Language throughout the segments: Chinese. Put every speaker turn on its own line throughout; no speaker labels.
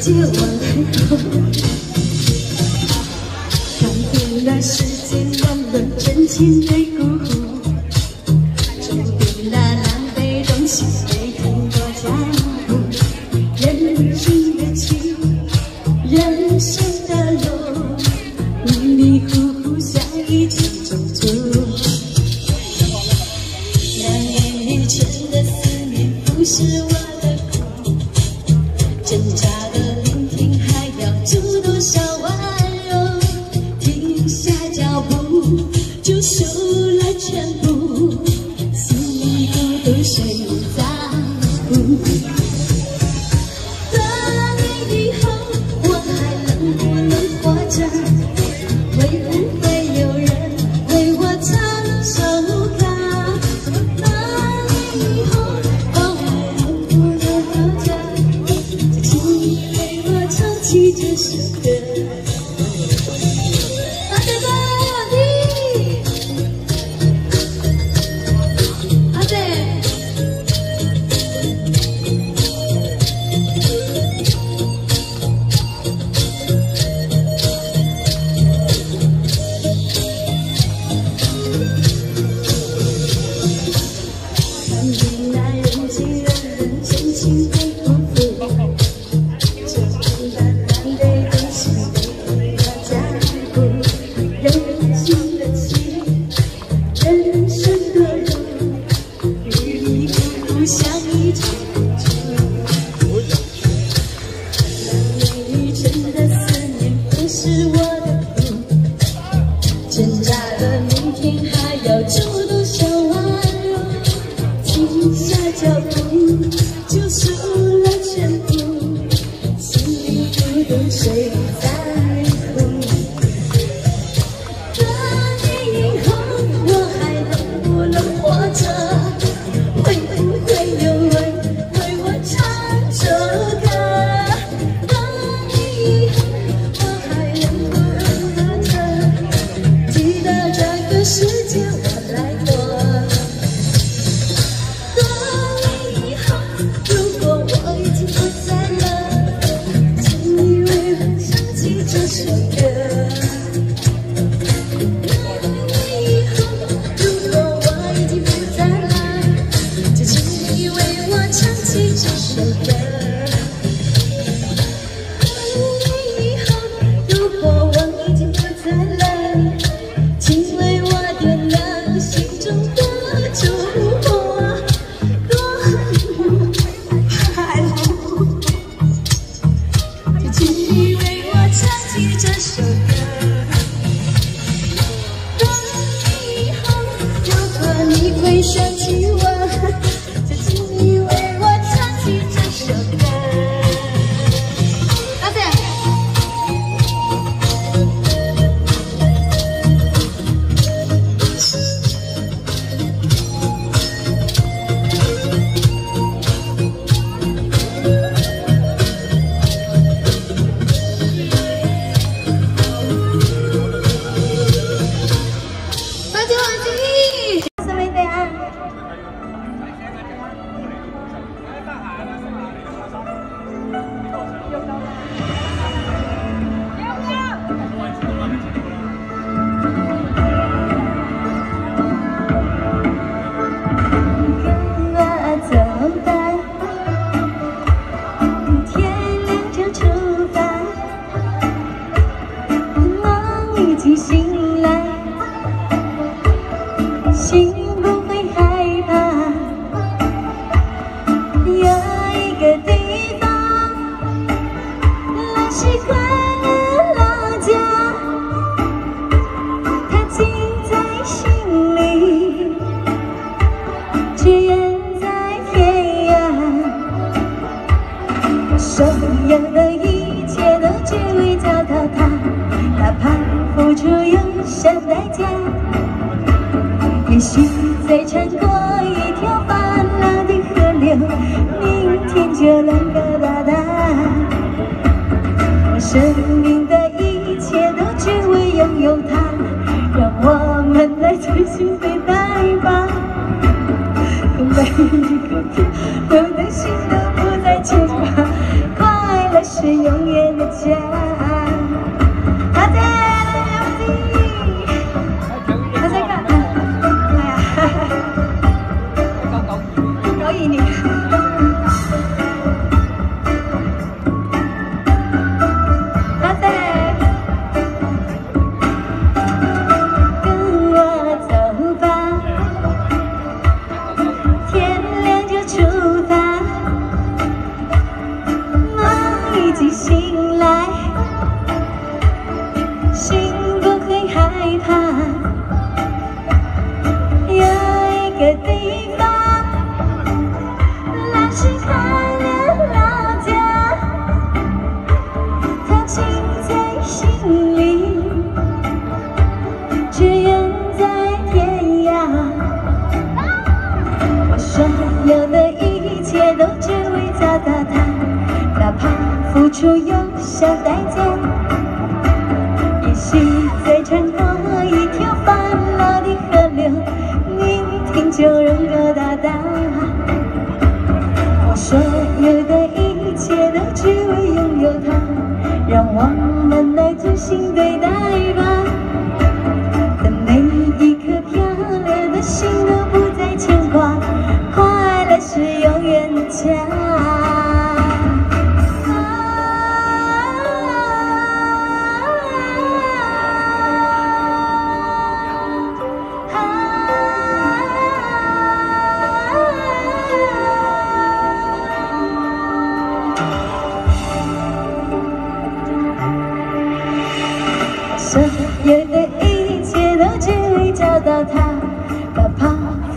借我来过，改变那世间上的真情泪。笑我 Yes. 脚步，就输了全部，心里不懂谁。心不会害怕。有一个地方，那是快乐老家，它记在心里，却。心再穿过一条泛滥的河流，明天就能够到达。生命的一切都只为拥有它，让我们来真心对待吧。每一个天，我的心都不再牵挂，快乐是永远的家。醒来。最沉默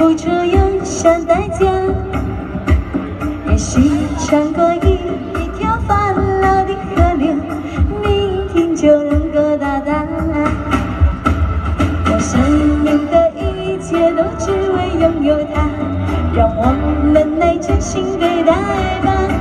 付出用想代价，也许穿过一条烦恼的河流，明天就能够到达。我生命的一切都只为拥有它，让我们来真心对待吧。